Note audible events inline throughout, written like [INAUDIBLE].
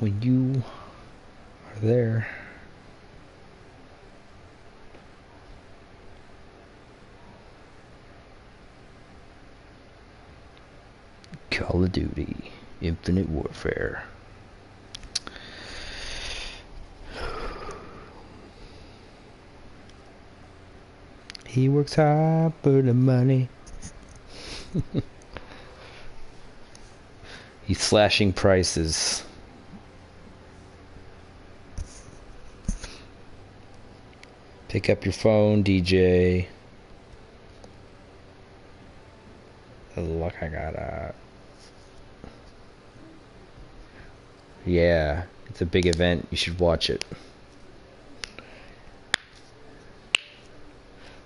when you are there. Call of Duty, Infinite Warfare. He works hard for the money. [LAUGHS] He's slashing prices. Pick up your phone, DJ. Look, I got a. Yeah, it's a big event. You should watch it.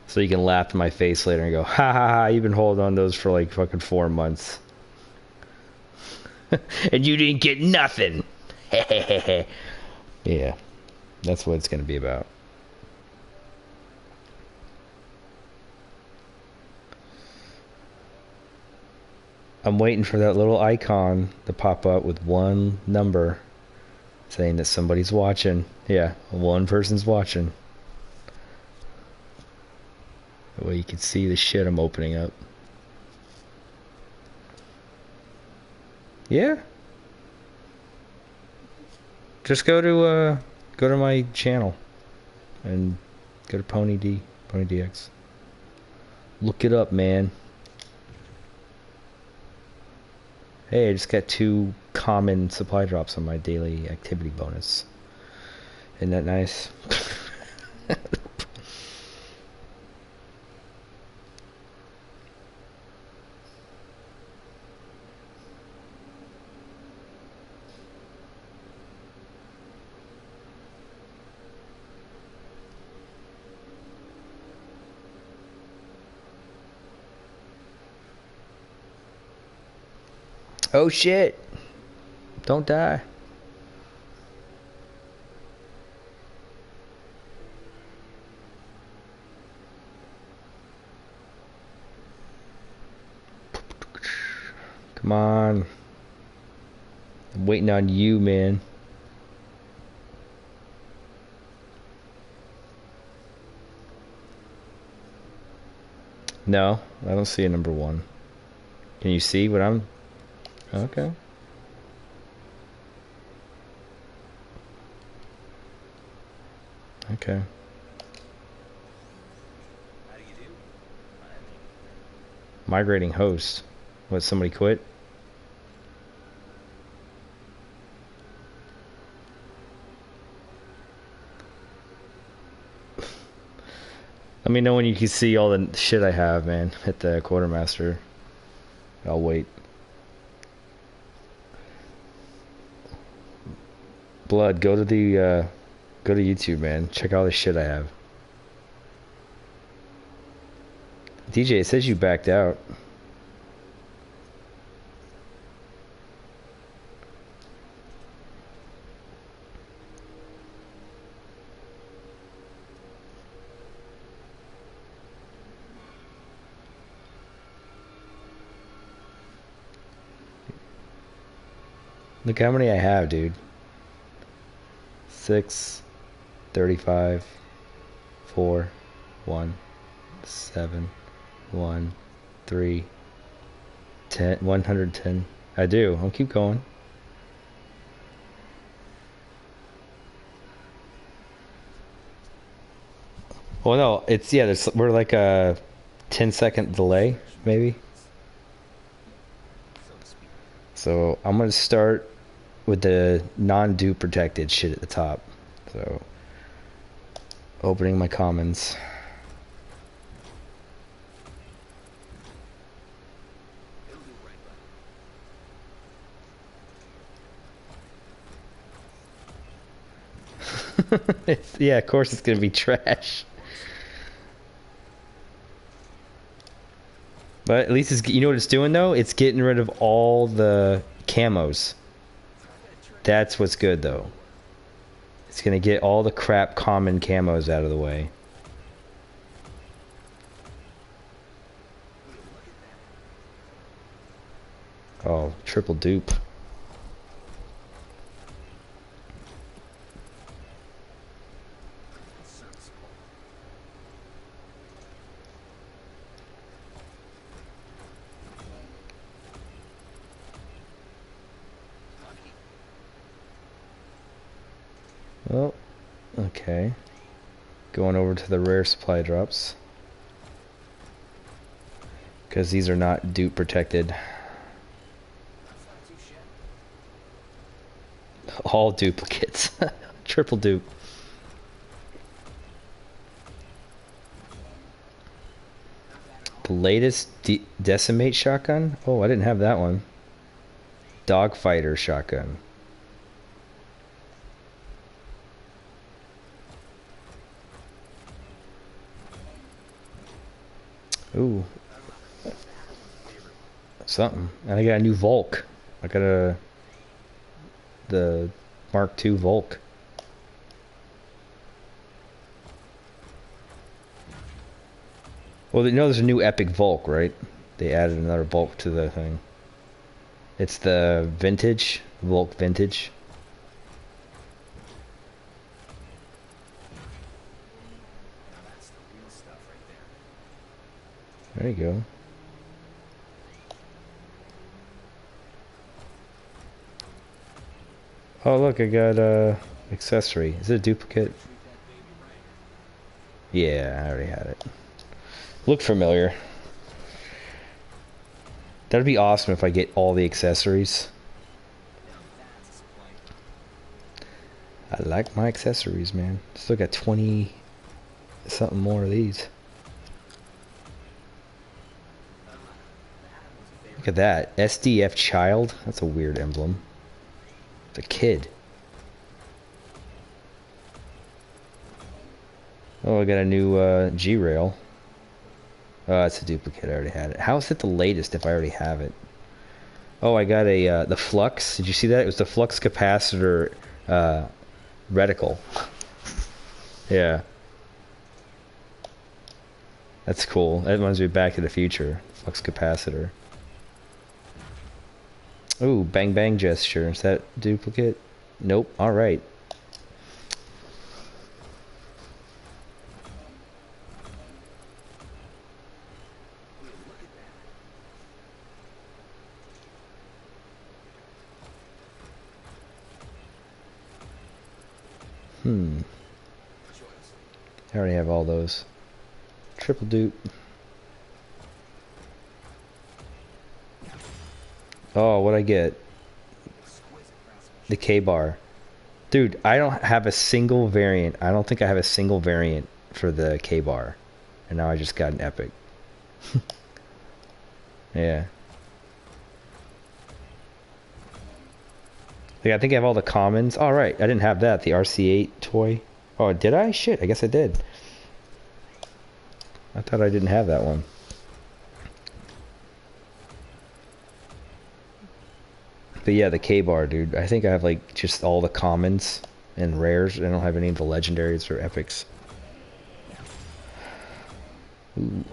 So you can laugh in my face later and go, ha ha ha, you've been holding on those for like fucking four months. [LAUGHS] and you didn't get nothing. [LAUGHS] yeah, that's what it's going to be about. I'm waiting for that little icon to pop up with one number saying that somebody's watching. Yeah, one person's watching. That way you can see the shit I'm opening up. Yeah. Just go to uh go to my channel and go to Pony D, Pony DX. Look it up, man. Hey, I just got two common supply drops on my daily activity bonus. Isn't that nice? [LAUGHS] Oh shit. Don't die. Come on. I'm waiting on you, man. No, I don't see a number one. Can you see what I'm Okay. Okay. Migrating host. What, somebody quit? [LAUGHS] Let me know when you can see all the shit I have, man, at the quartermaster. I'll wait. Blood, go to the, uh, go to YouTube, man. Check all the shit I have. DJ, it says you backed out. Look how many I have, dude. 6, 35, 4, 1, 7, 1, 3, 10, 110. I do. I'll keep going. Well, no, it's, yeah, there's, we're like a 10 second delay, maybe. So I'm going to start with the non-dupe protected shit at the top. So, opening my commons. [LAUGHS] yeah, of course it's gonna be trash. But at least it's, you know what it's doing though? It's getting rid of all the camos. That's what's good, though. It's to get all the crap common camos out of the way. Oh, triple dupe. Oh, okay. Going over to the rare supply drops. Because these are not dupe protected. All duplicates. [LAUGHS] Triple dupe. The latest De Decimate shotgun? Oh, I didn't have that one. Dogfighter shotgun. Ooh. Something. And I got a new Volk. I got a the Mark II Volk. Well, you know there's a new Epic Volk, right? They added another Volk to the thing. It's the Vintage, Volk Vintage. There you go. Oh look, I got a accessory. Is it a duplicate? Yeah, I already had it. Look familiar. That'd be awesome if I get all the accessories. I like my accessories, man. Still got 20 something more of these. Look at that. SDF child. That's a weird emblem. It's a kid. Oh, I got a new uh, G-Rail. Oh, it's a duplicate. I already had it. How is it the latest if I already have it? Oh, I got a uh, the flux. Did you see that? It was the flux capacitor uh, reticle. [LAUGHS] yeah. That's cool. That reminds me of Back to the Future. Flux capacitor. Ooh, bang bang gesture. Is that duplicate? Nope. Alright. Hmm. I already have all those. Triple dupe. Oh, what I get? The K-bar. Dude, I don't have a single variant. I don't think I have a single variant for the K-bar. And now I just got an epic. [LAUGHS] yeah. Like, I think I have all the commons. All oh, right, I didn't have that. The RC8 toy. Oh, did I? Shit, I guess I did. I thought I didn't have that one. But yeah, the K-bar, dude. I think I have like just all the commons and rares. I don't have any of the legendaries or epics. Ooh.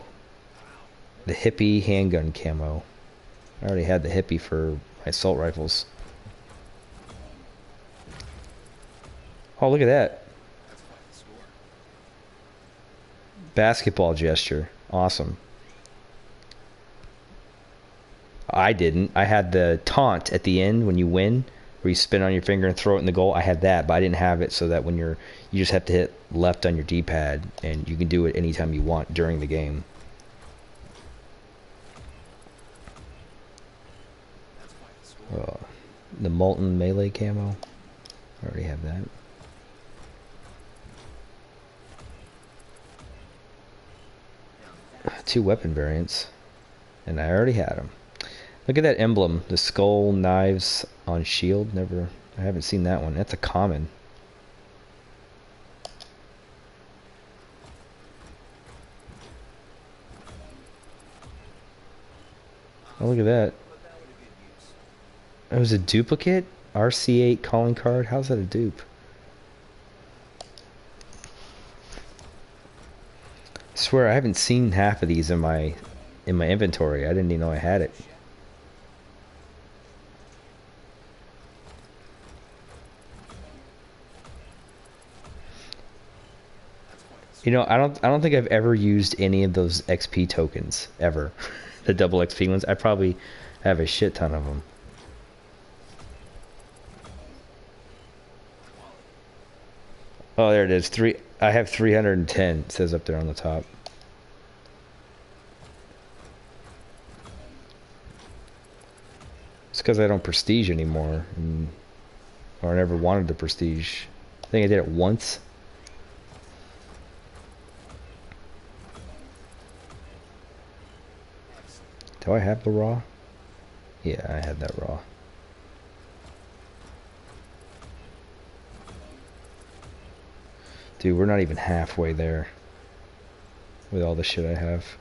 The hippie handgun camo. I already had the hippie for my assault rifles. Oh, look at that. Basketball gesture. Awesome. I didn't. I had the taunt at the end when you win, where you spin on your finger and throw it in the goal. I had that, but I didn't have it so that when you're, you just have to hit left on your D-pad, and you can do it anytime you want during the game. Uh, the molten melee camo. I already have that. Two weapon variants, and I already had them. Look at that emblem, the skull knives on shield. Never, I haven't seen that one. That's a common. Oh, look at that. It was a duplicate? RC8 calling card? How's that a dupe? I swear I haven't seen half of these in my in my inventory. I didn't even know I had it. You know, I don't I don't think I've ever used any of those XP tokens ever. [LAUGHS] the double XP ones. I probably have a shit ton of them. Oh, there it is. Three. I have 310. It says up there on the top. It's because I don't prestige anymore, and, or I never wanted to prestige. I think I did it once. Do I have the raw? Yeah, I had that raw. Dude, we're not even halfway there with all the shit I have.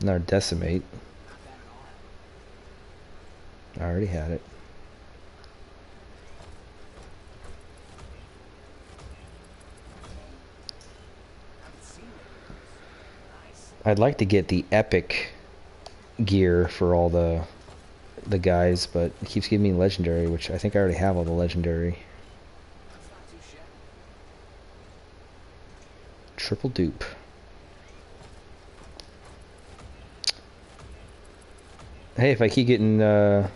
Another decimate. I already had it. I'd like to get the epic gear for all the the guys, but it keeps giving me legendary, which I think I already have all the legendary. Triple dupe. Hey, if I keep getting uh,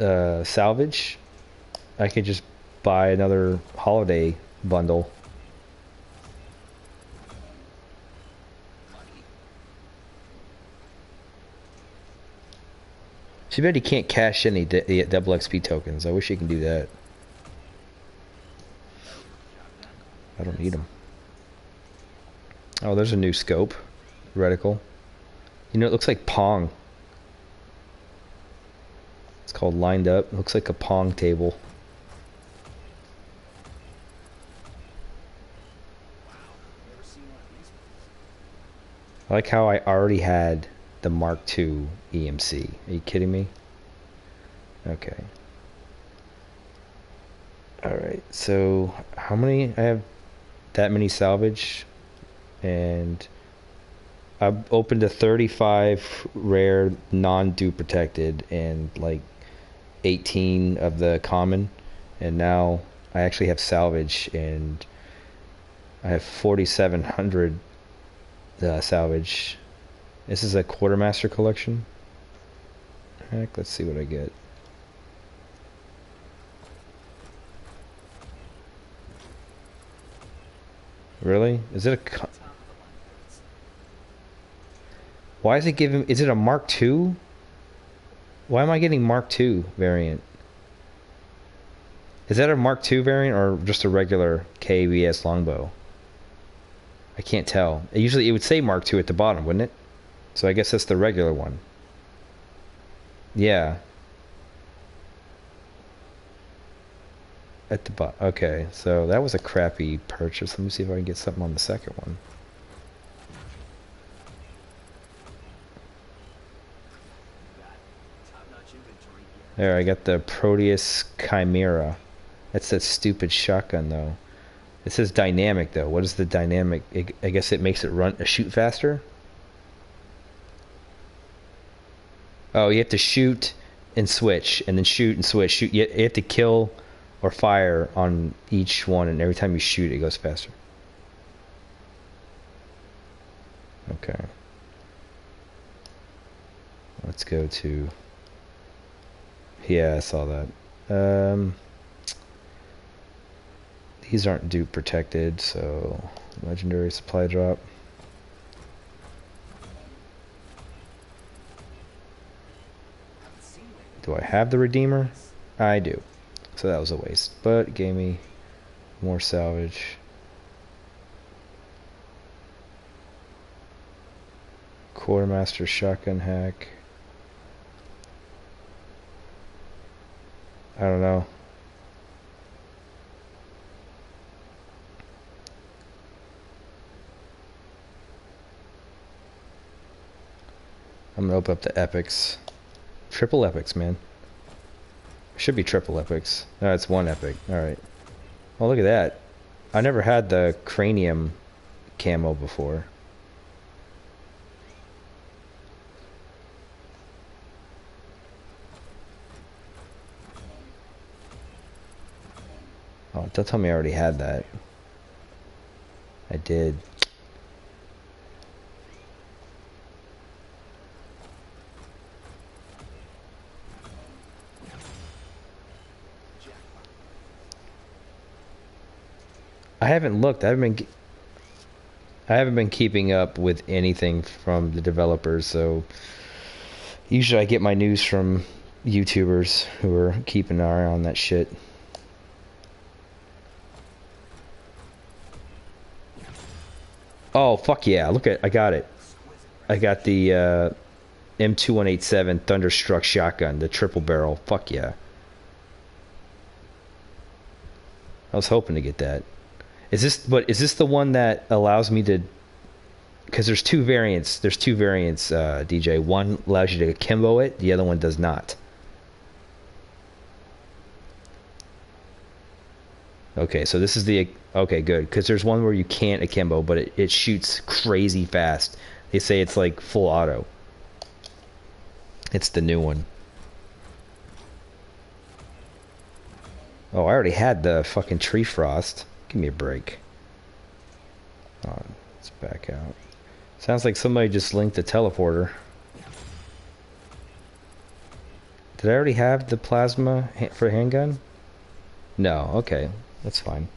uh, salvage, I could just buy another holiday bundle. Too bad you can't cash any double XP tokens. I wish you can do that. I don't need them. Oh, there's a new scope. Reticle. You know, it looks like Pong. Called Lined Up. It looks like a Pong table. I like how I already had the Mark II EMC. Are you kidding me? Okay. Alright, so how many? I have that many salvage and I've opened a 35 rare non-dupe protected and like 18 of the common and now I actually have salvage and I have 4700 uh, salvage this is a quartermaster collection. Heck, let's see what I get. Really? Is it a... Why is it giving... Is it a Mark II? Why am I getting Mark II variant? Is that a Mark II variant or just a regular KBS longbow? I can't tell. Usually it would say Mark II at the bottom, wouldn't it? So I guess that's the regular one. Yeah. At the bottom. Okay, so that was a crappy purchase. Let me see if I can get something on the second one. There, I got the Proteus Chimera. That's that stupid shotgun, though. It says dynamic, though. What is the dynamic? I guess it makes it run, uh, shoot faster? Oh, you have to shoot and switch, and then shoot and switch. Shoot. You have to kill or fire on each one, and every time you shoot, it goes faster. Okay. Let's go to. Yeah, I saw that. Um, these aren't dupe protected, so legendary supply drop. Do I have the Redeemer? I do. So that was a waste. But it gave me more salvage. Quartermaster shotgun hack. I don't know. I'm gonna open up the epics. Triple epics, man. Should be triple epics. No, it's one epic. Alright. Oh, look at that. I never had the cranium camo before. Oh, don't tell me I already had that. I did. I haven't looked. I haven't been. I haven't been keeping up with anything from the developers, so usually I get my news from YouTubers who are keeping an eye on that shit. Oh fuck yeah! Look at I got it. I got the uh, M2187 Thunderstruck shotgun, the triple barrel. Fuck yeah! I was hoping to get that. Is this but is this the one that allows me to? Because there's two variants. There's two variants, uh, DJ. One allows you to akimbo it. The other one does not. Okay, so this is the okay, good because there's one where you can't akimbo, but it, it shoots crazy fast. They say it's like full auto. It's the new one. Oh, I already had the fucking tree frost. Give me a break. Oh, let's back out. Sounds like somebody just linked the teleporter. Did I already have the plasma for handgun? No, okay. That's fine.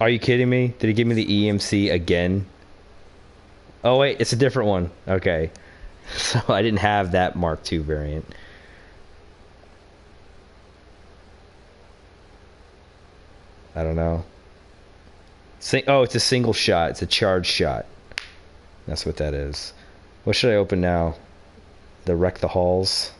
Are you kidding me? Did he give me the EMC again? Oh wait, it's a different one. Okay. [LAUGHS] So I didn't have that Mark II variant. I don't know. Sing oh, it's a single shot. It's a charge shot. That's what that is. What should I open now? The Wreck the Halls.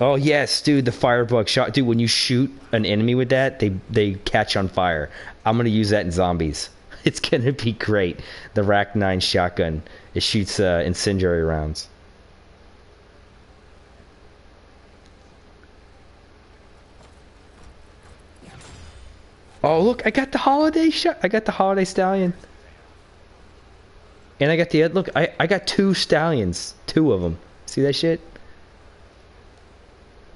Oh yes, dude, the firebug shot. Dude, when you shoot an enemy with that, they they catch on fire. I'm gonna use that in zombies. [LAUGHS] It's gonna be great. The Rack 9 shotgun. It shoots uh, incendiary rounds. Oh, look, I got the holiday shot. I got the holiday stallion. And I got the look. I I got two stallions, two of them. See that shit?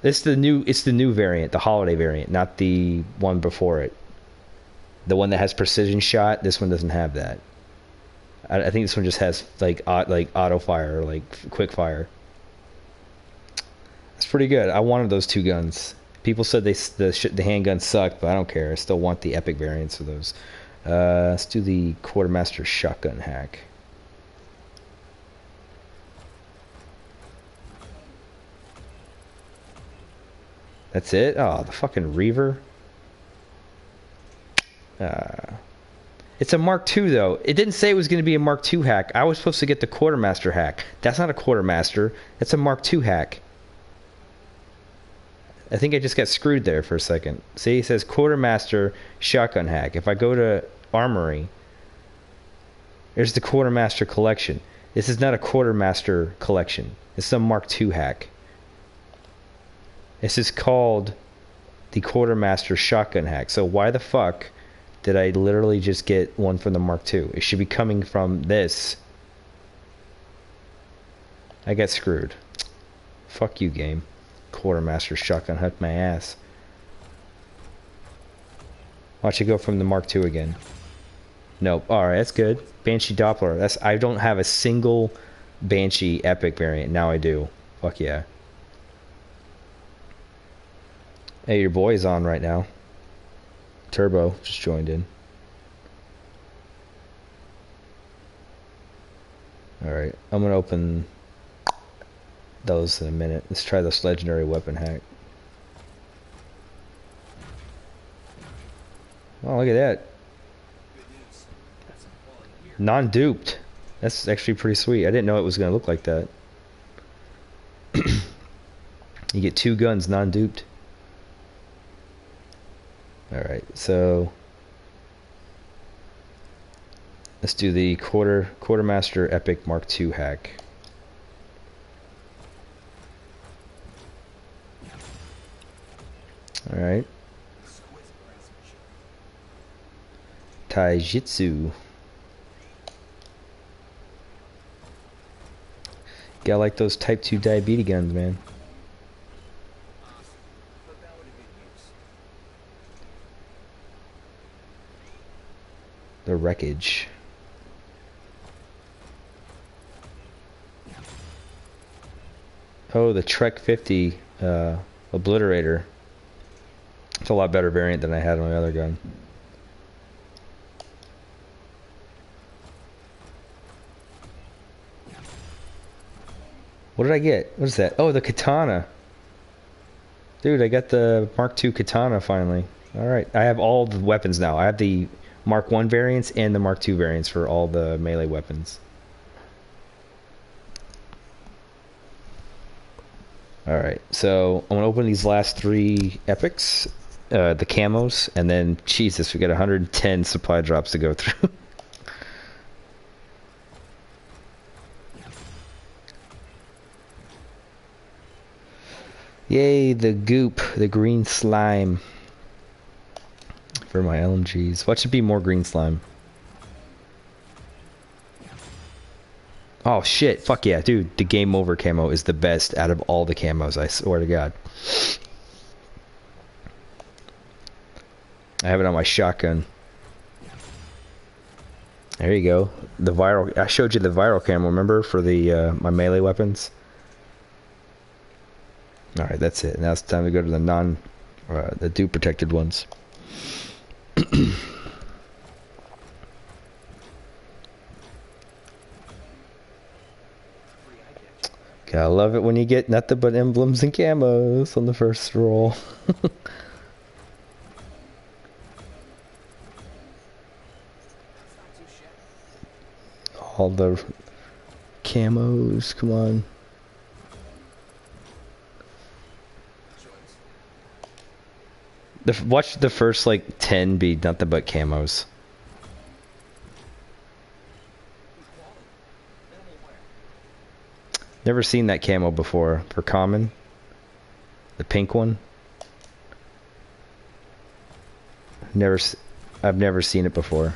This the new. It's the new variant, the holiday variant, not the one before it. The one that has precision shot. This one doesn't have that. I, I think this one just has like like auto fire like quick fire. That's pretty good. I wanted those two guns. People said they the the handguns suck, but I don't care. I still want the epic variants of those. Uh, let's do the quartermaster shotgun hack. That's it? Oh, the fucking Reaver. Uh, it's a Mark II, though. It didn't say it was going to be a Mark II hack. I was supposed to get the Quartermaster hack. That's not a Quartermaster. It's a Mark II hack. I think I just got screwed there for a second. See, it says Quartermaster Shotgun Hack. If I go to Armory, there's the Quartermaster Collection. This is not a Quartermaster Collection. It's some Mark II hack. This is called the Quartermaster Shotgun Hack. So why the fuck did I literally just get one from the Mark II? It should be coming from this. I got screwed. Fuck you, game. Quartermaster shotgun hunt my ass. Watch it go from the Mark II again. Nope. Alright, that's good. Banshee Doppler. That's I don't have a single Banshee epic variant. Now I do. Fuck yeah. Hey, your boy's on right now. Turbo just joined in. Alright, I'm gonna open those in a minute. Let's try this legendary weapon hack. Oh, look at that. Non-duped. That's actually pretty sweet. I didn't know it was going to look like that. [CLEARS THROAT] you get two guns non-duped. Alright, so... Let's do the quarter quartermaster epic Mark II hack. Alright. Taijutsu. Yeah, I like those Type 2 diabetes guns, man. The wreckage. Oh, the Trek 50 uh, Obliterator. It's a lot better variant than I had on my other gun. What did I get? What is that? Oh, the katana. Dude, I got the Mark II katana finally. Alright, I have all the weapons now. I have the Mark 1 variants and the Mark II variants for all the melee weapons. Alright, so I'm going to open these last three epics, uh, the camos, and then, Jesus, we got 110 supply drops to go through. [LAUGHS] Yay, the goop, the green slime for my LMGs. What should be more green slime? Oh shit, fuck yeah, dude. The game over camo is the best out of all the camos, I swear to god. I have it on my shotgun. There you go. The viral I showed you the viral camo, remember, for the uh, my melee weapons? Alright, that's it. Now it's time to go to the non, uh, the do protected ones. [COUGHS] Gotta love it when you get nothing but emblems and camos on the first roll. [LAUGHS] All the camos, come on. The, watch the first like 10 be nothing but camos. Never seen that camo before for common. The pink one. Never, I've never seen it before.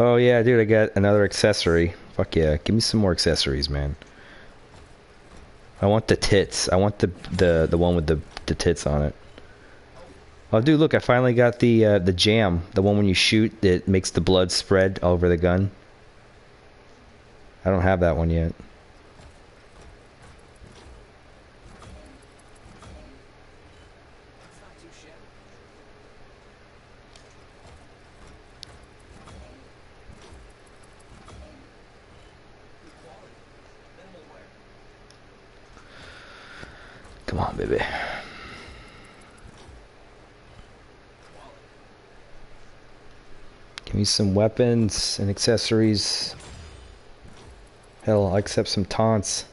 Oh yeah, dude, I got another accessory. Fuck yeah, give me some more accessories, man. I want the tits. I want the the the one with the the tits on it. Oh, dude, look! I finally got the uh, the jam, the one when you shoot that makes the blood spread all over the gun. I don't have that one yet. Baby. Give me some weapons and accessories. Hell, I'll accept some taunts.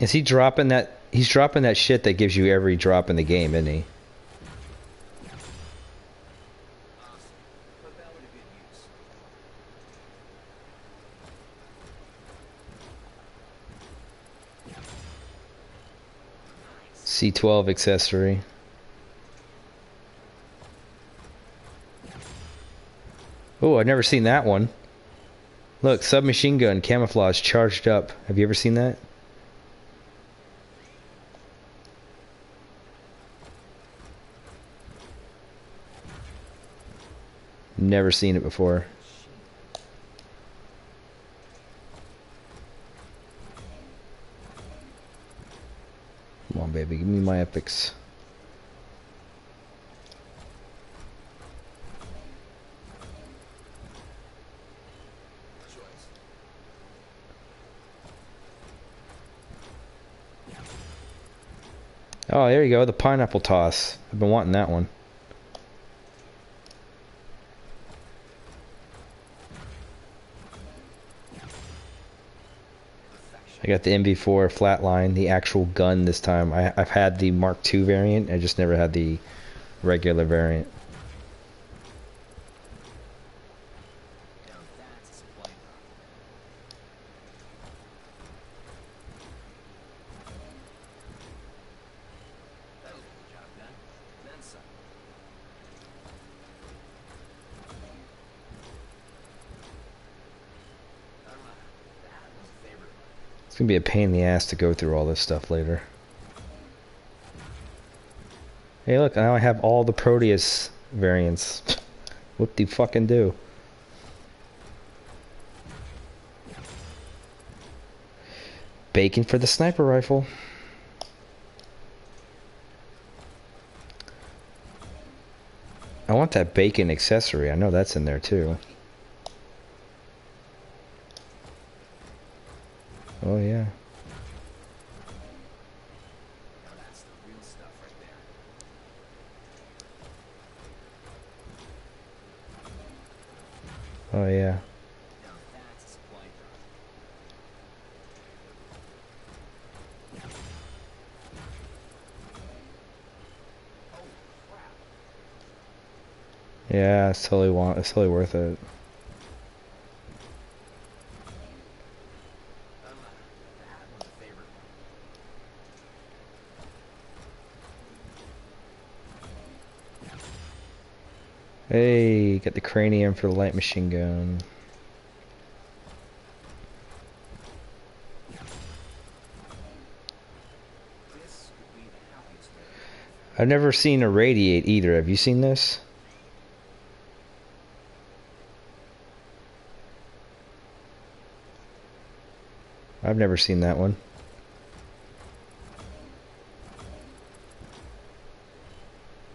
Is he dropping that? He's dropping that shit that gives you every drop in the game, isn't he? C12 accessory. Oh, I've never seen that one. Look, submachine gun, camouflage, charged up. Have you ever seen that? Never seen it before. Come on, baby. Give me my epics. Oh, there you go. The pineapple toss. I've been wanting that one. I got the NV4 flatline, the actual gun this time. I, I've had the Mark II variant. I just never had the regular variant. Now that's a supply drop. That'll get the job done. Then some. Uh, that was a favorite one. It's gonna be a pain in the ass to go through all this stuff later. Hey, look! Now I have all the Proteus variants. What do you fucking do? Bacon for the sniper rifle. I want that bacon accessory. I know that's in there too. Oh yeah. Oh yeah. Yeah, it's totally want it's totally worth it. Uh, that was a favorite one. Got the cranium for the light machine gun. I've never seen a radiate either. Have you seen this? I've never seen that one.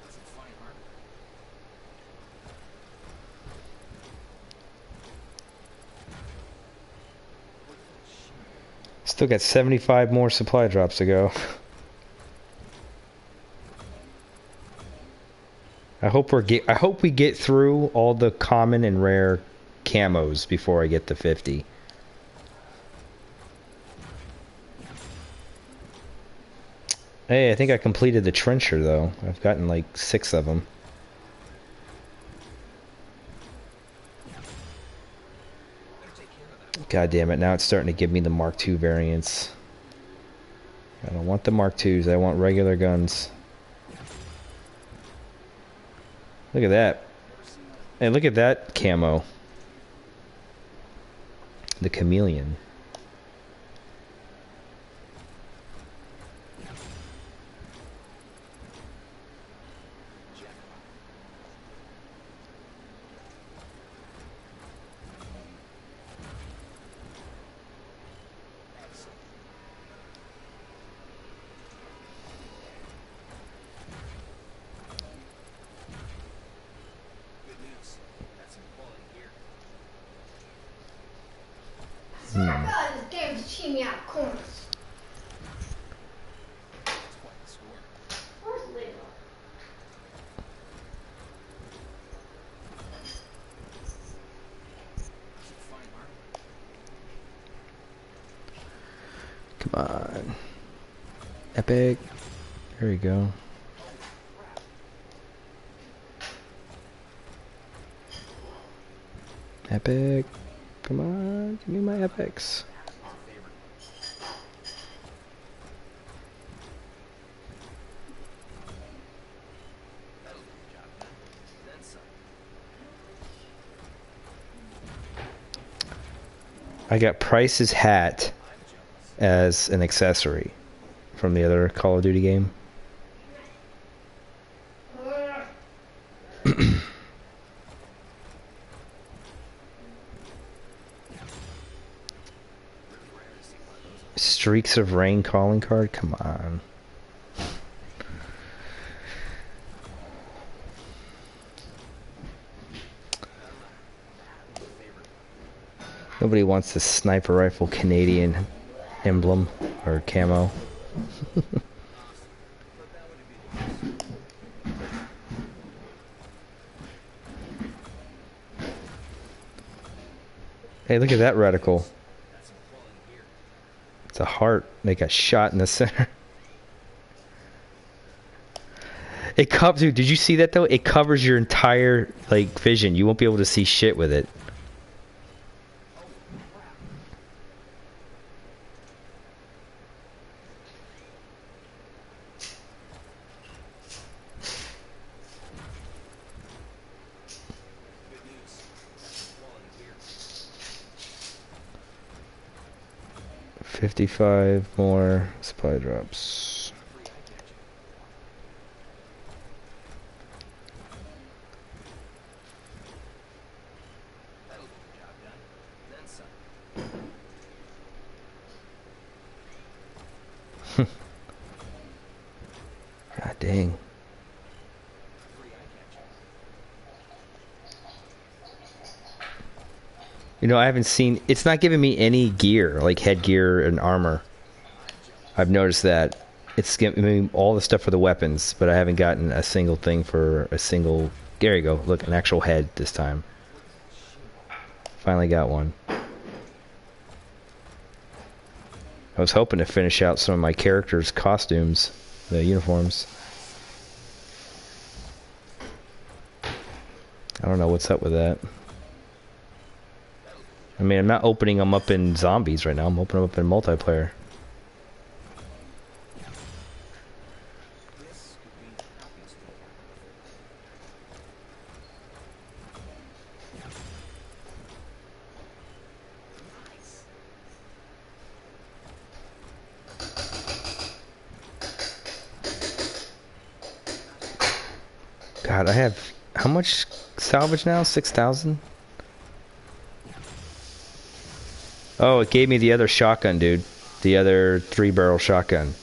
That's some fine hardware. Look at that shimmer. Still got 75 more supply drops to go. I hope we're get I hope we get through all the common and rare camos before I get to 50. Hey, I think I completed the trencher though. I've gotten like 6 of them. God damn it, now it's starting to give me the Mark II variants. I don't want the Mark IIs, I want regular guns. Look at that. Hey, look at that camo. The chameleon. Price's hat as an accessory from the other Call of Duty game. [CLEARS THROAT] Streaks of Rain calling card? Come on. that was a favorite. Nobody wants the sniper rifle Canadian emblem or camo. [LAUGHS] Hey, look at that reticle. It's a heart. They got shot in the center. It covers. Dude, did you see that though? It covers your entire like vision. You won't be able to see shit with it. 55 more supply drops. Free eye catching. That'll get the job done. Then some. God dang. Free eye catching. You know, I haven't seen. It's not giving me any gear, like headgear and armor. I've noticed that. It's giving me all the stuff for the weapons, but I haven't gotten a single thing for a single. There you go. Look, an actual head this time. Finally got one. I was hoping to finish out some of my characters' costumes, the uniforms. I don't know what's up with that. I mean, I'm not opening them up in zombies right now. I'm opening them up in multiplayer. God, I have how much salvage now? Six thousand. Oh, it gave me the other shotgun, dude. The other three-barrel shotgun.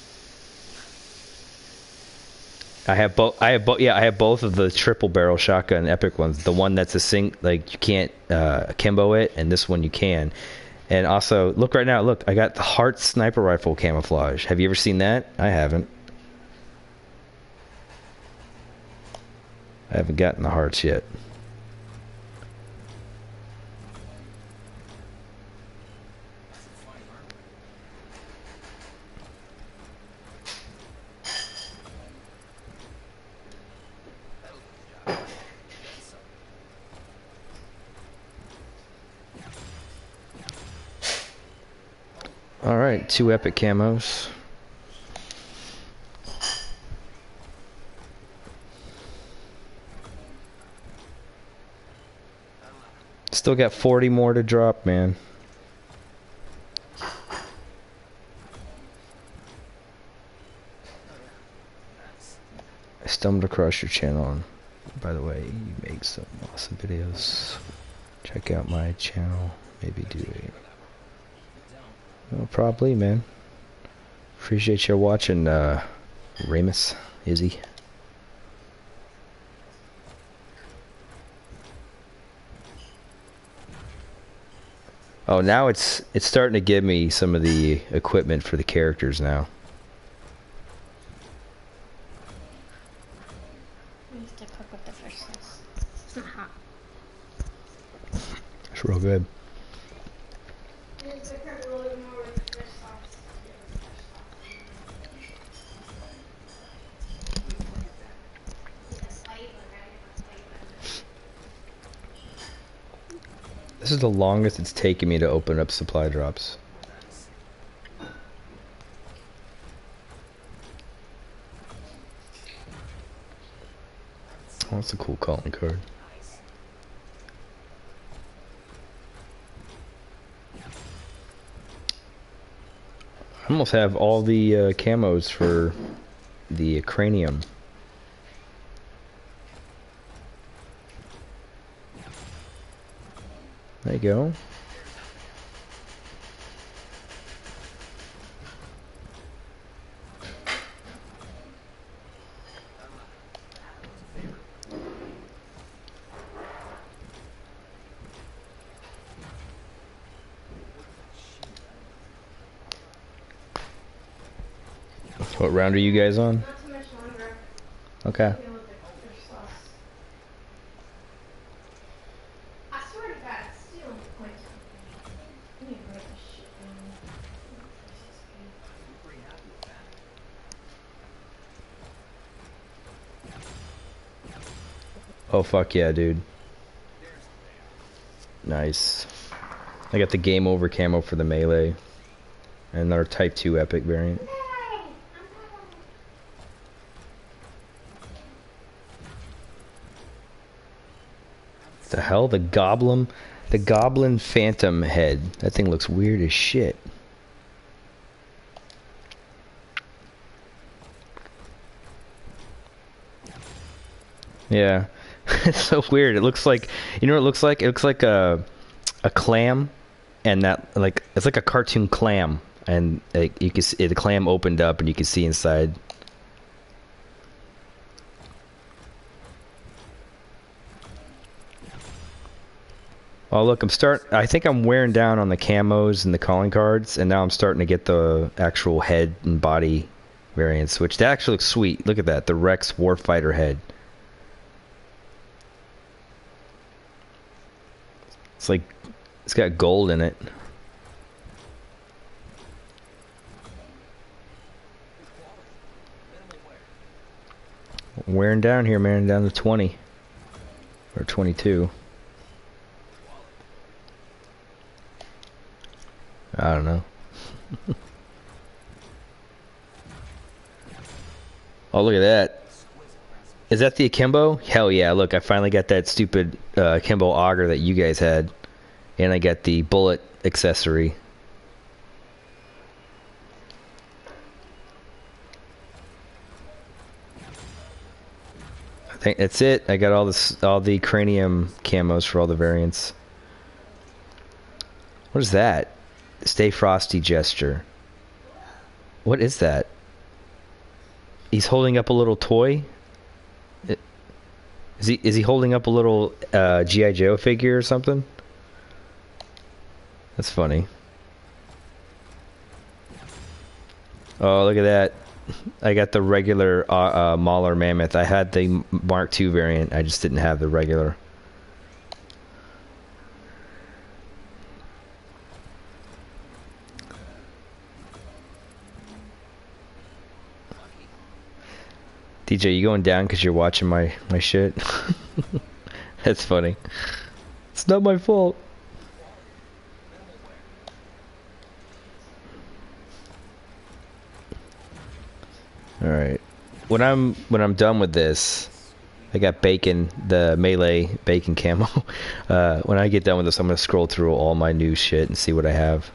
I have both. I have both. Yeah, I have both of the triple-barrel shotgun epic ones. The one that's a sink, like you can't uh, akimbo it, and this one you can. And also, look right now. Look, I got the Heart sniper rifle camouflage. Have you ever seen that? I haven't. I haven't gotten the hearts yet. Some fine armor. That'll get the job done. Then some. All right, two epic camos. Still got 40 more to drop, man. I stumbled across your channel. And by the way, you make some awesome videos. Check out my channel. Maybe do a. Probably, man. Appreciate you watching, uh, Ramus, Izzy. Oh, now it's it's starting to give me some of the equipment for the characters now. We used to cook with the fish sauce. It's not hot. It's real good. It's different really more with fish sauce. This is the longest it's taken me to open up supply drops. Oh, that's a cool calling card. I almost have all the uh, camos for the cranium. There you go. What round are you guys on? Not too much longer. Okay. Deal with the fish sauce. I swear to God, it's stealing points. I need to write this shit down. Oh fuck yeah, dude. Nice. I got the game over camo for the melee. And another type 2 epic variant. The hell? The goblin the goblin phantom head. That thing looks weird as shit. Yeah. [LAUGHS] it's so weird. It looks like you know what it looks like? It looks like a a clam and that like it's like a cartoon clam and like, you can see the clam opened up and you can see inside. Oh look, I'm start. I think I'm wearing down on the camos and the calling cards, and now I'm starting to get the actual head and body variants, which that actually looks sweet. Look at that, the Rex Warfighter head. It's like it's got gold in it. Wearing down here, man, down to 20 or 22. I don't know. [LAUGHS] oh, look at that. Is that the akimbo? Hell yeah, look, I finally got that stupid uh, akimbo auger that you guys had. And I got the bullet accessory. I think that's it. I got all this all the cranium camos for all the variants. What is that? Stay frosty gesture. What is that? He's holding up a little toy. Is he is he holding up a little uh, GI Joe figure or something? That's funny. Oh, look at that. I got the regular uh, uh, Mauler Mammoth. I had the Mark II variant. I just didn't have the regular. DJ, you going down because you're watching my, my shit? [LAUGHS] That's funny. It's not my fault. All right. When I'm when I'm done with this, I got bacon, the melee bacon camo. [LAUGHS] Uh, when I get done with this, I'm gonna scroll through all my new shit and see what I have.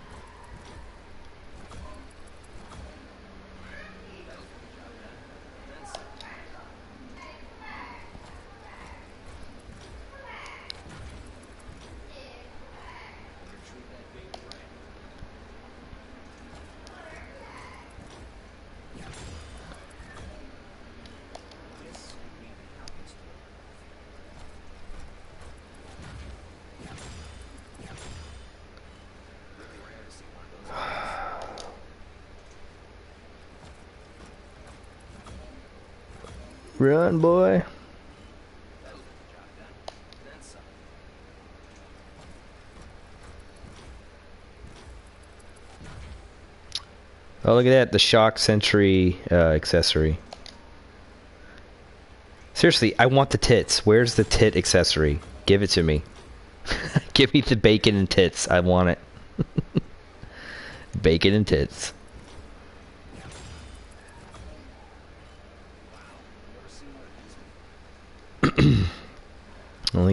Run, boy. Oh, look at that. The Shock Sentry uh, accessory. Seriously, I want the tits. Where's the tit accessory? Give it to me. [LAUGHS] Give me the bacon and tits. I want it. [LAUGHS] bacon and tits.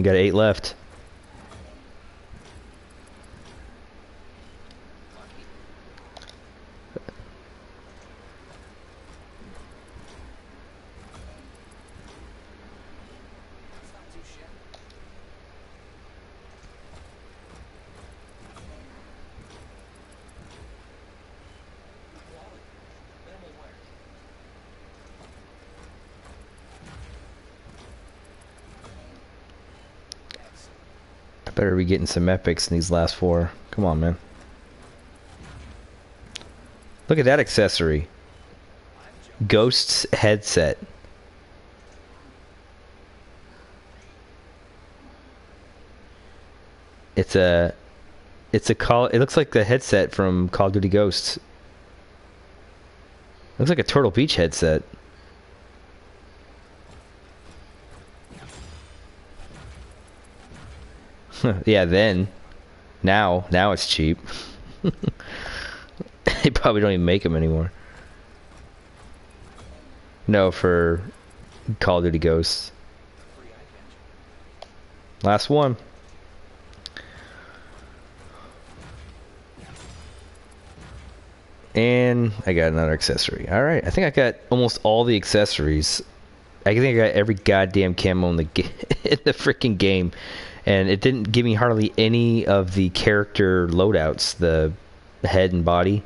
Got eight left. Getting some epics in these last four. Come on, man. Look at that accessory. Ghost's headset. It's a it's a call it looks like the headset from Call of Duty Ghosts. Looks like a Turtle Beach headset. [LAUGHS] yeah, then. Now, now it's cheap. [LAUGHS] they probably don't even make them anymore. No, for Call of Duty Ghosts. Last one. And I got another accessory. All right, I think I got almost all the accessories. I think I got every goddamn camo in the [LAUGHS] in the freaking game, and it didn't give me hardly any of the character loadouts, the head and body,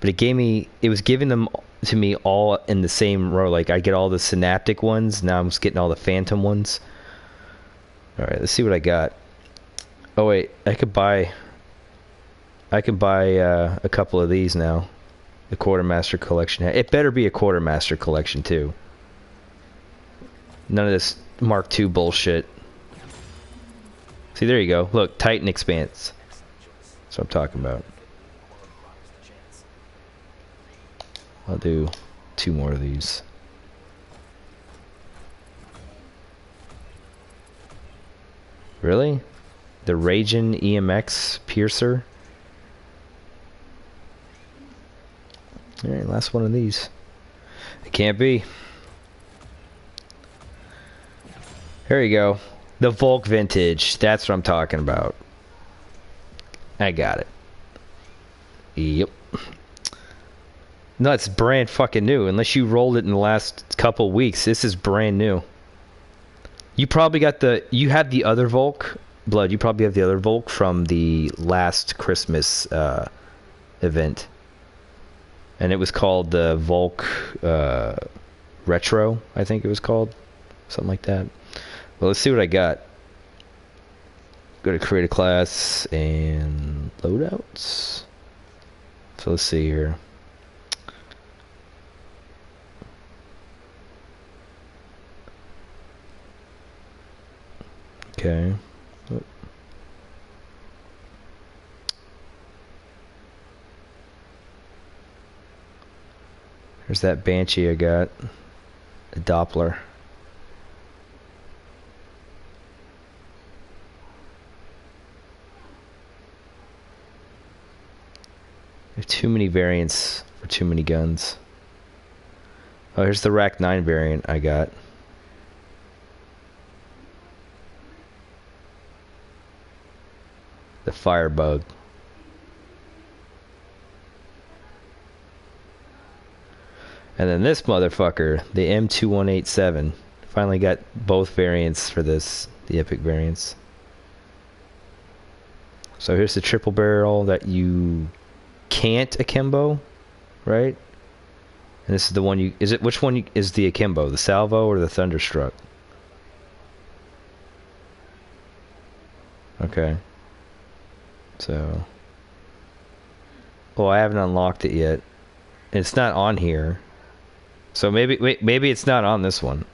but it gave me. It was giving them to me all in the same row. Like I get all the synaptic ones. Now I'm just getting all the phantom ones. All right, let's see what I got. Oh wait, I could buy. I could buy uh, a couple of these now. The quartermaster collection. It better be a quartermaster collection too. None of this Mark II bullshit. See, there you go. Look, Titan Expanse. That's what I'm talking about. I'll do two more of these. Really? The Raijin EMX Piercer? Alright, last one of these. It can't be. There you go. The Volk Vintage. That's what I'm talking about. I got it. Yep. No, it's brand fucking new. Unless you rolled it in the last couple weeks, this is brand new. You probably got the. You had the other Volk, blood. You probably have the other Volk from the last Christmas uh, event, and it was called the Volk uh, Retro. I think it was called something like that. Well, let's see what I got. Go to create a class and loadouts. So let's see here. Okay. There's that Banshee I got. A Doppler. There's too many variants for too many guns. Oh, here's the Rack 9 variant I got. The Firebug. And then this motherfucker, the M2187. Finally got both variants for this, the Epic variants. So here's the triple barrel that you can't akimbo, right? And this is the one you is it which one you, is the akimbo, the salvo or the thunderstruck? Okay. So Oh, I haven't unlocked it yet. It's not on here. So maybe maybe it's not on this one.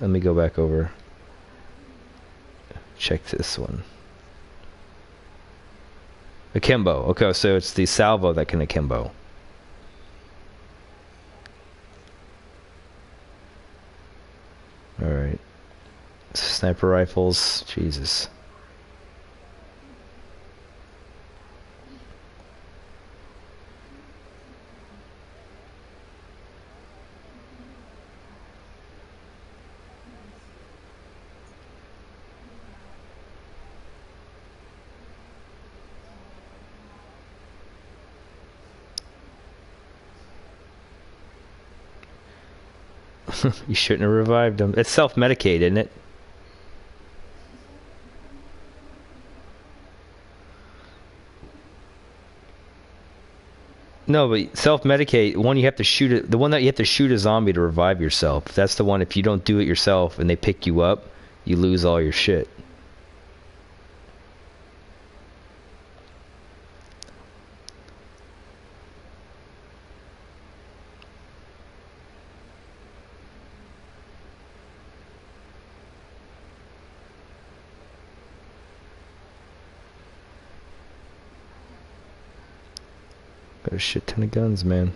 Let me go back over. Check this one. Akimbo. Okay, so it's the salvo that can akimbo. Alright. Sniper rifles. Jesus. [LAUGHS] you shouldn't have revived him. It's self-medicated, isn't it? No, but self-medicate. One you have to shoot it. The one that you have to shoot a zombie to revive yourself. That's the one. If you don't do it yourself and they pick you up, you lose all your shit. A shit ton of guns, man.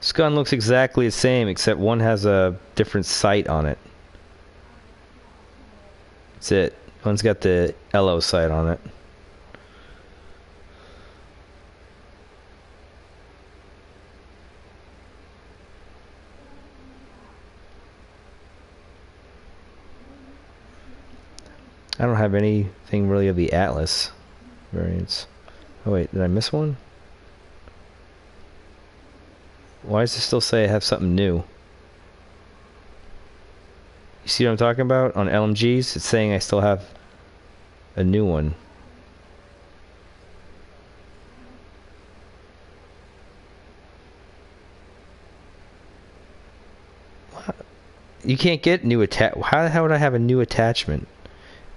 This gun looks exactly the same, except one has a different sight on it. That's it. One's got the LO sight on it. I don't have anything really of the Atlas variants. Oh wait, did I miss one? Why does it still say I have something new? You see what I'm talking about? On LMGs, it's saying I still have a new one. What? You can't get new attach. How the hell would I have a new attachment?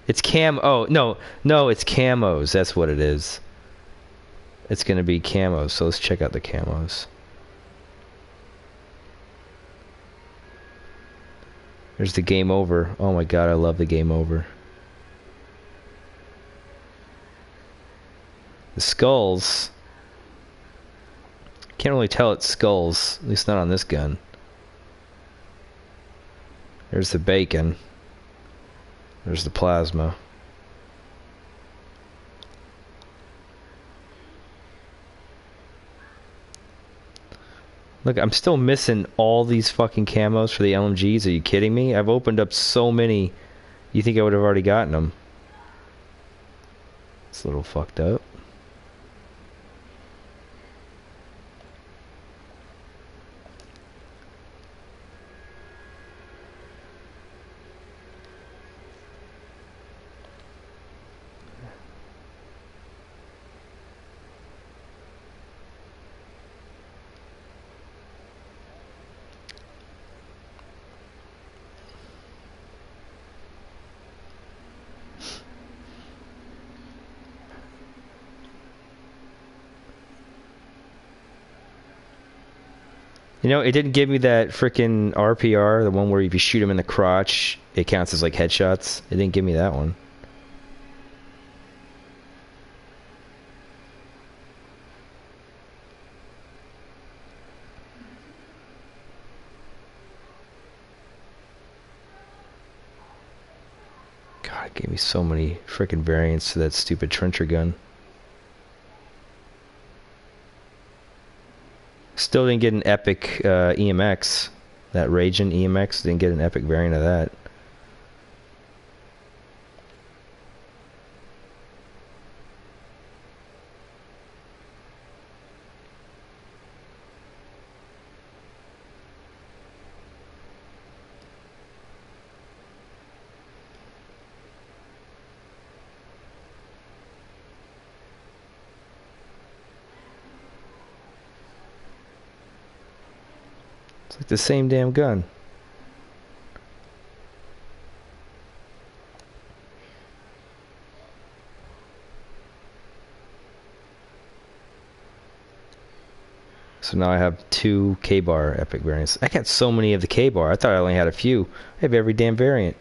It's cam. Oh no, no, it's camos. That's what it is. It's gonna be camos. So let's check out the camos. There's the game over. Oh my god, I love the game over. The skulls. Can't really tell it's skulls, at least not on this gun. There's the bacon. There's the plasma. Look, I'm still missing all these fucking camos for the LMGs. Are you kidding me? I've opened up so many. You think I would have already gotten them? It's a little fucked up. You know, it didn't give me that freaking RPR, the one where if you shoot him in the crotch, it counts as like headshots. It didn't give me that one. God, it gave me so many freaking variants to that stupid trencher gun. Still didn't get an epic uh, EMX. That Raijin EMX didn't get an epic variant of that. The same damn gun. So now I have two K-bar epic variants. I got so many of the K-bar. I thought I only had a few. I have every damn variant.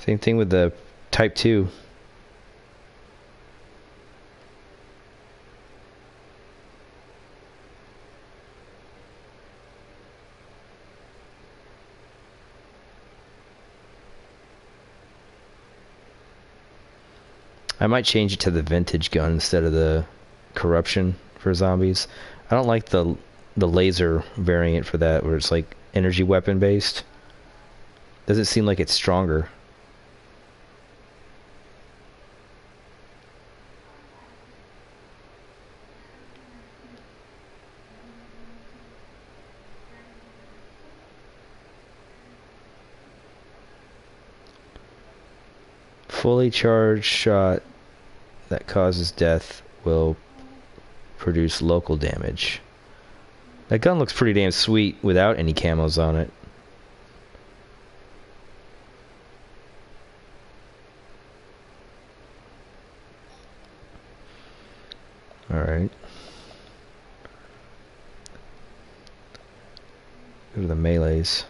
Same thing with the Type 2. I might change it to the vintage gun instead of the corruption for zombies. I don't like the the laser variant for that where it's like energy weapon based. Doesn't seem like it's stronger. Fully charged shot that causes death will produce local damage. That gun looks pretty damn sweet without any camos on it. Alright. Go to the melees.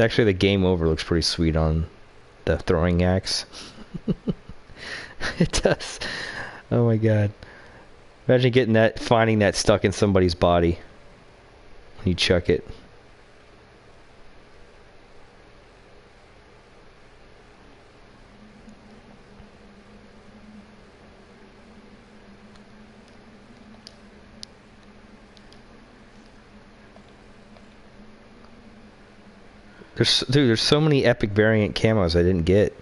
Actually, the game over looks pretty sweet on the throwing axe. [LAUGHS] it does. Oh my god. Imagine getting that, finding that stuck in somebody's body. You chuck it. There's dude, there's so many epic variant camos I didn't get.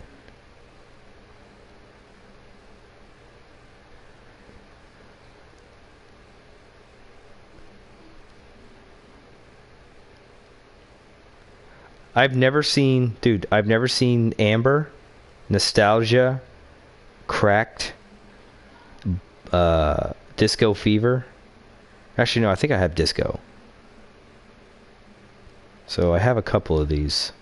I've never seen, dude, I've never seen Amber, Nostalgia, Cracked, uh, Disco Fever. Actually, no, I think I have Disco. So I have a couple of these.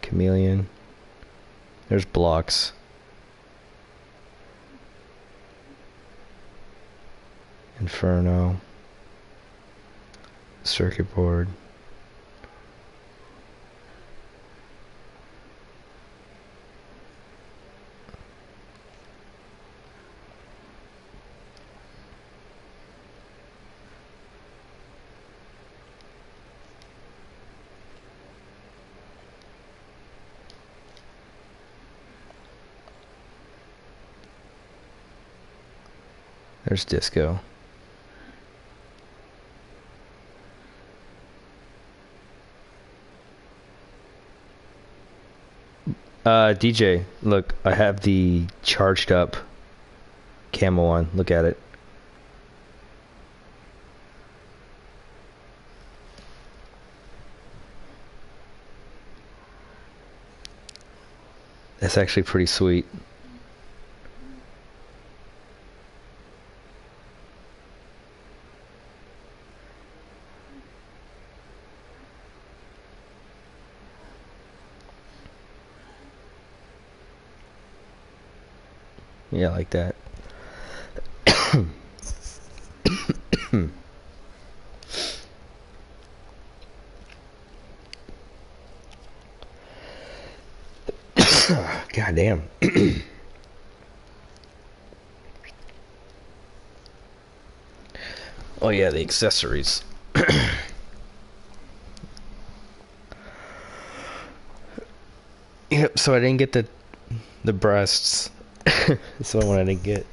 Chameleon. There's blocks. Inferno. Circuit board. There's disco. Uh, DJ, look, I have the charged up camo on. Look at it. That's actually pretty sweet. Yeah, like that. God damn. oh yeah, the accessories. [COUGHS] yep, so I didn't get the the breasts. [COUGHS] That's the one I didn't get.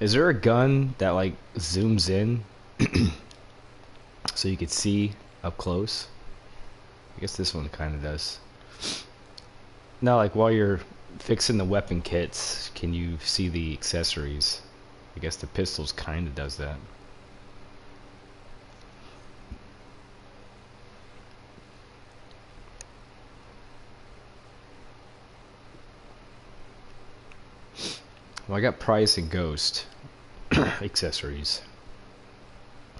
Is there a gun that like zooms in [CLEARS THROAT] so you could see up close? I guess this one kind of does. Now, like while you're fixing the weapon kits, can you see the accessories? I guess the pistols kind of does that. Well, I got Price and Ghost [COUGHS] accessories.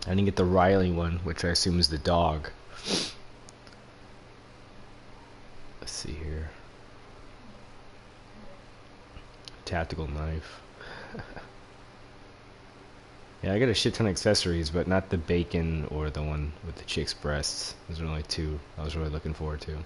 I didn't get the Riley one, which I assume is the dog. Let's see here. Tactical knife. [LAUGHS] yeah, I got a shit ton of accessories, but not the bacon or the one with the chick's breasts. Those are only two I was really looking forward to.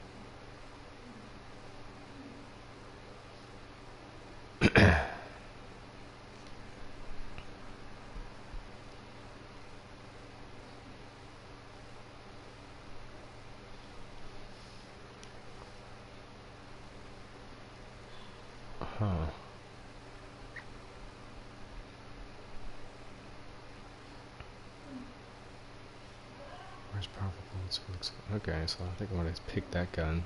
Huh. Where's powerful bullets? Looks- Okay, so I think I'm gonna pick that gun.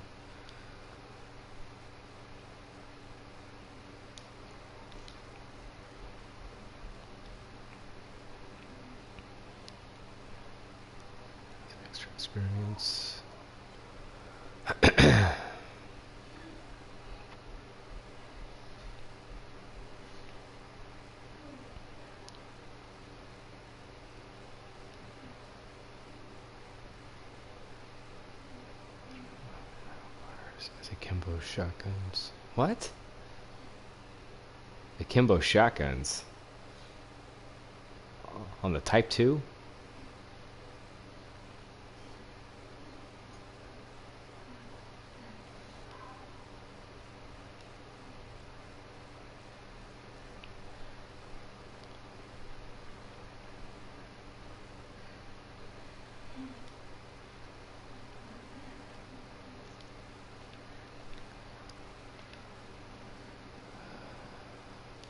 Is it Kimbo shotguns? What? The Kimbo shotguns. On the Type 2?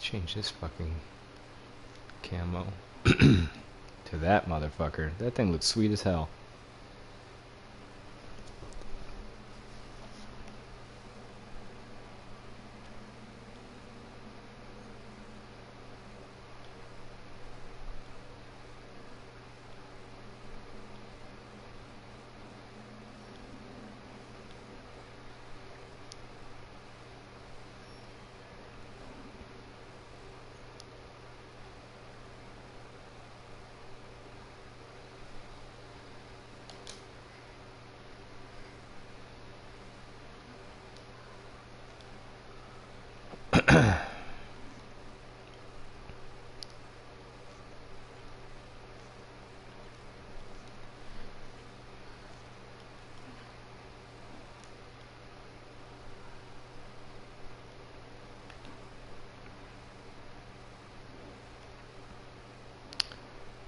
Change this fucking camo [CLEARS THROAT] to that motherfucker. That thing looks sweet as hell.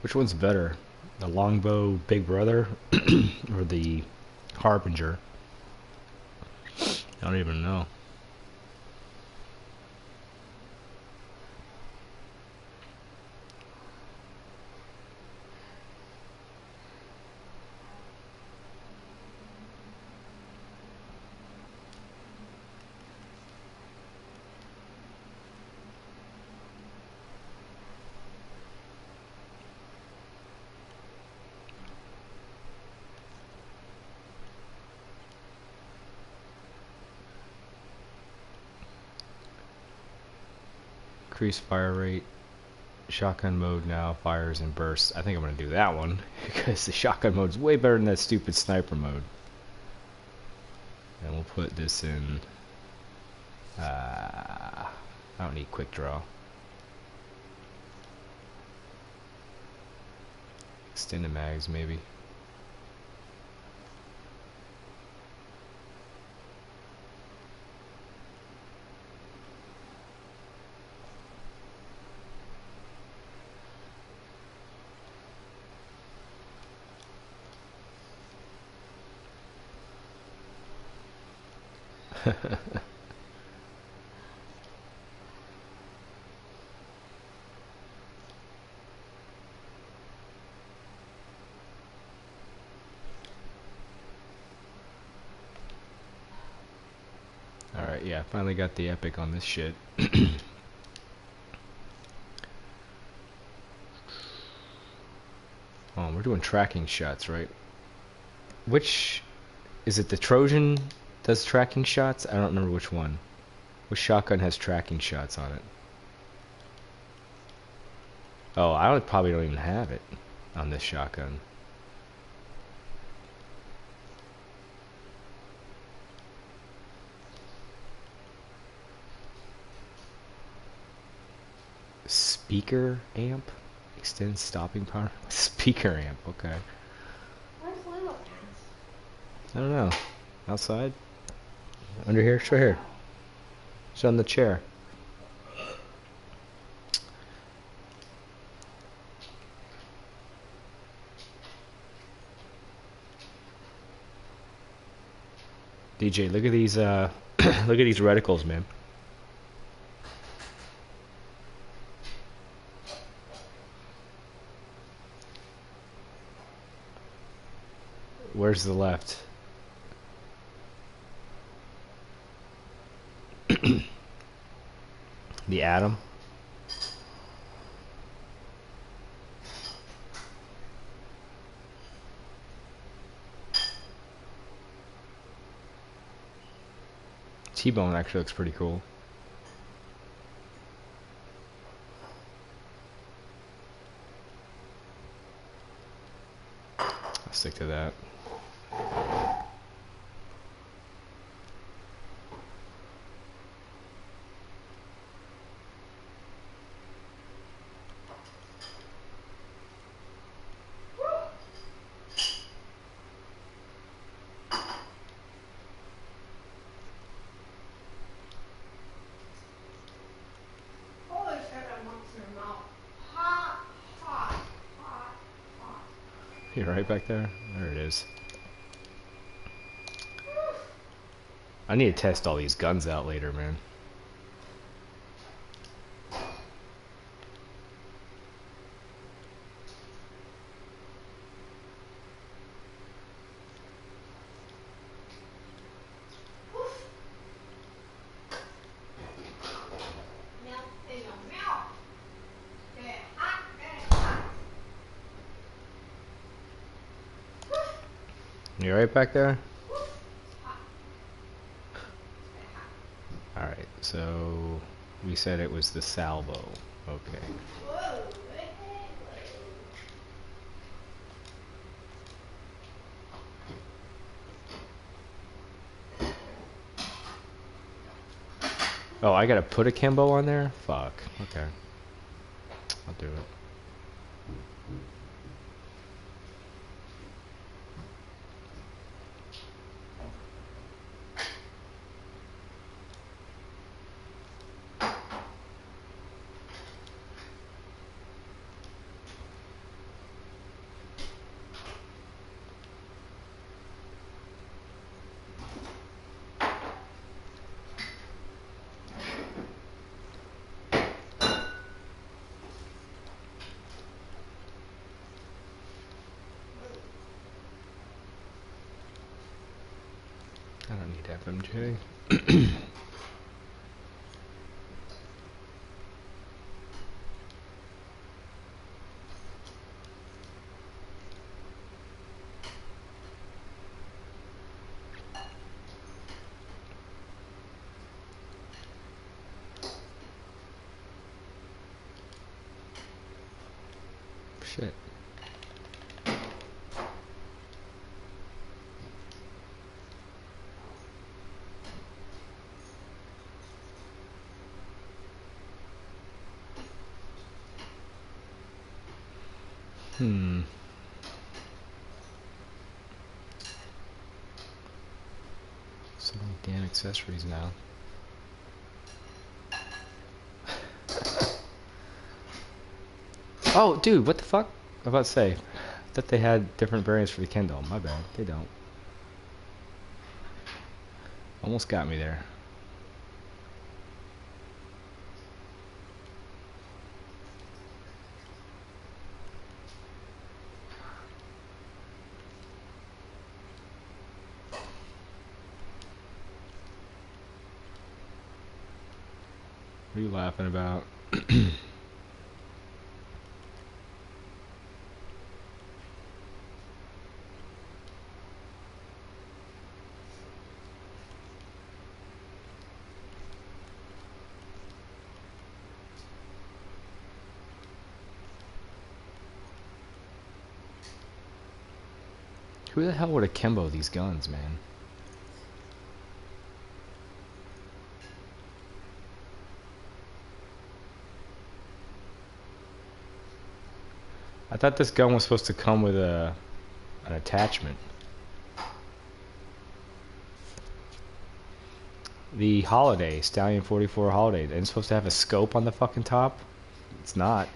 Which one's better? The longbow big brother [CLEARS THROAT] or the harbinger? I don't even know. Increase fire rate. Shotgun mode now fires in bursts. I think I'm gonna do that one [LAUGHS] because the shotgun mode's way better than that stupid sniper mode. And we'll put this in. Uh, I don't need quick draw. Extended mags maybe. Alright, yeah, finally got the epic on this shit. [CLEARS THROAT] oh, we're doing tracking shots, right? Which is it the Trojan does tracking shots? I don't remember which one. Which shotgun has tracking shots on it? Oh, I would probably don't even have it on this shotgun. Speaker amp? Extends stopping power? [LAUGHS] Speaker amp, okay. Where's Lilo I don't know. Outside? Under here? Show here. It's on the chair. DJ, look at these uh [CLEARS THROAT] look at these reticles, man. Where's the left? [CLEARS THROAT] the atom. T-bone actually looks pretty cool. I'll stick to that. Holy shit, I'm monster mouth. Hot, hot, hot, hot. You're right back there. There it is. I need to test all these guns out later, man. Melt in your mouth. Get hot, get hot. You right back there? Alright, so we said it was the salvo. Okay. Oh, I gotta put akimbo on there? Fuck. Okay. I'll do it. I don't need FMJ. [CLEARS THROAT] [CLEARS THROAT] Shit. Hmm. So many damn accessories now. [LAUGHS] oh, dude, what the fuck? I was about to say, thought they had different variants for the Kendall. My bad, they don't. Almost got me there. Laughing about? Who the hell would akimbo these guns, man? Thought this gun was supposed to come with a an attachment. The Holiday, Stallion 44 Holiday, it's supposed to have a scope on the fucking top. It's not.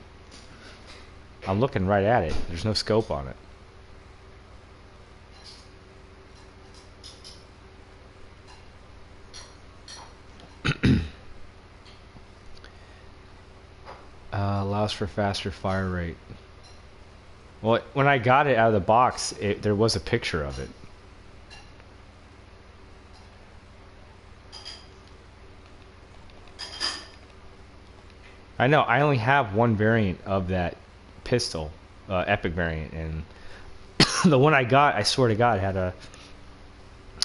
I'm looking right at it. There's no scope on it. [CLEARS THROAT] uh, allows for faster fire rate. Well, when I got it out of the box, it, there was a picture of it. I know. I only have one variant of that pistol, uh, Epic variant, and [COUGHS] the one I got, I swear to God, had a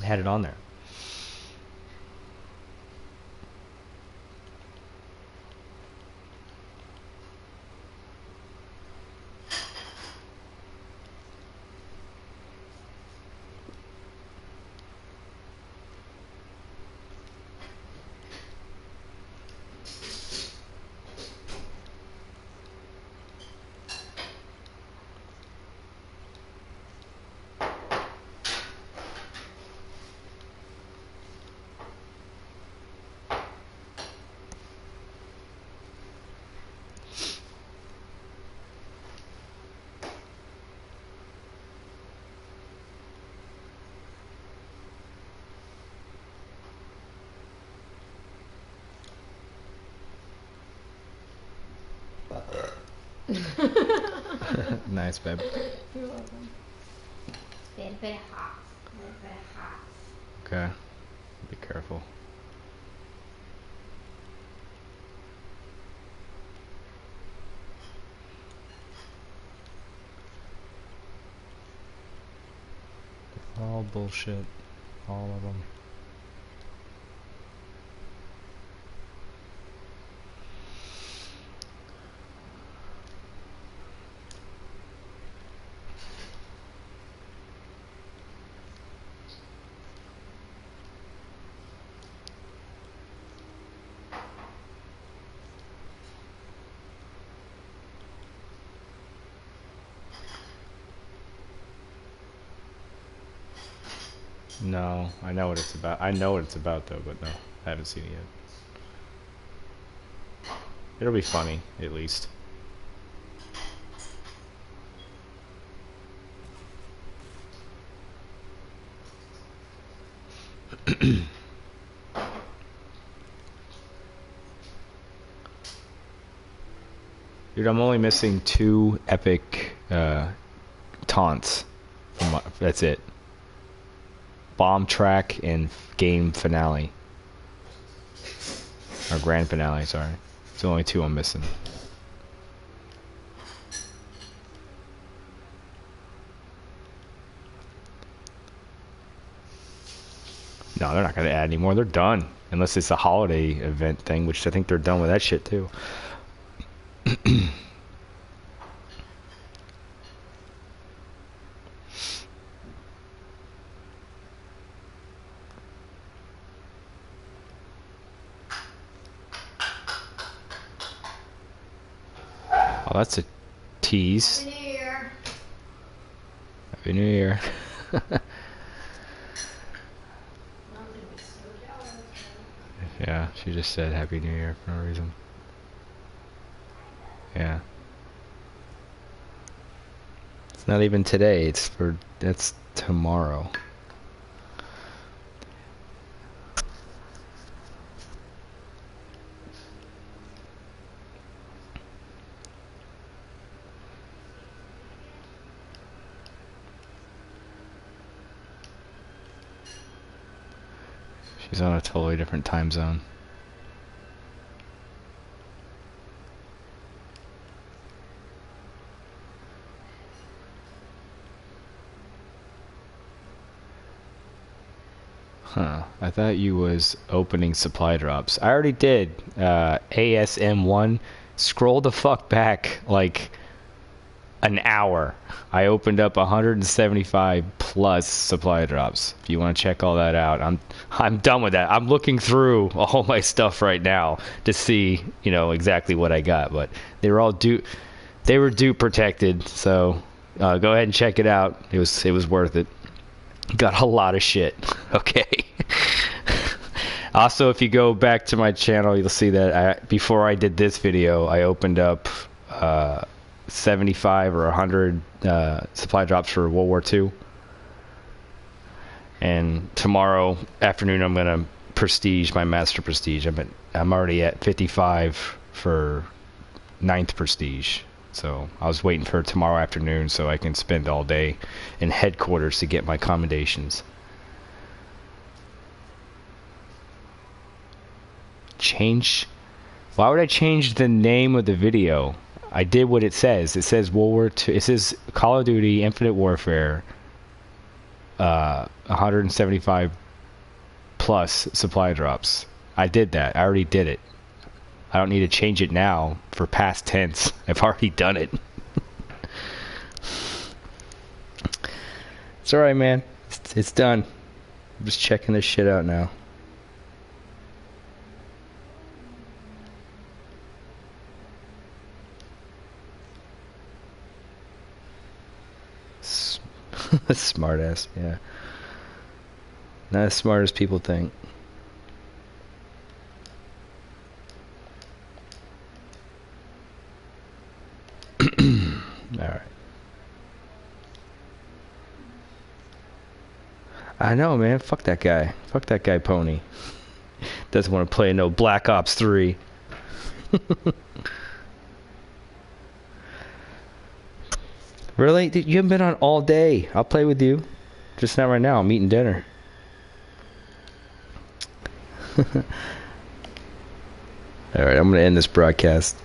had it on there. Nice, babe. You're welcome. Little bit hot. Little bit hot. Okay. Be careful. All bullshit. All of them. No, I know what it's about. I know what it's about though, but no, I haven't seen it yet. It'll be funny, at least. [CLEARS THROAT] Dude, I'm only missing two epic uh, taunts. My, that's it. Bomb track and game finale. Or grand finale, sorry. It's the only two I'm missing. No, they're not going to add anymore. They're done. Unless it's a holiday event thing, which I think they're done with that shit too. [CLEARS THROAT] Oh, that's a tease. Happy New Year. Happy New Year. I'm gonna be so jealous. yeah, she just said Happy New Year for no reason. Yeah. It's not even today, it's for that's tomorrow. She's on a totally different time zone. Huh. I thought you was opening supply drops. I already did. Uh, ASM1. Scroll the fuck back like an hour. I opened up 175 plus supply drops. If you want to check all that out, I'm I'm done with that. I'm looking through [LAUGHS] all my stuff right now to see, you know, exactly what I got, but they were all due they were dupe protected, so uh, go ahead and check it out. It was it was worth it. Got a lot of shit. [LAUGHS] Okay. [LAUGHS] also, if you go back to my channel, you'll see that I, before I did this video, I opened up uh, 75 or 100 uh, supply drops for World War II. And tomorrow afternoon, I'm gonna prestige my master prestige. I'm at, I'm already at 55 for ninth prestige. So I was waiting for tomorrow afternoon so I can spend all day in headquarters to get my commendations. Change. Why would I change the name of the video? I did what it says. It says World War II. It says Call of Duty Infinite Warfare. Uh, 175 plus supply drops. I did that. I already did it. I don't need to change it now for past tense. [LAUGHS] I've already done it. [LAUGHS] it's alright, man. It's, it's done. I'm just checking this shit out now. [LAUGHS] S- Smart ass, yeah. Not as smart as people think. [CLEARS THROAT] Alright. I know, man. Fuck that guy. Fuck that guy, Pony. [LAUGHS] Doesn't want to play no Black Ops 3. [LAUGHS] really? Dude, you haven't been on all day. I'll play with you. Just not right now. I'm eating dinner. [LAUGHS] Alright, I'm going to end this broadcast.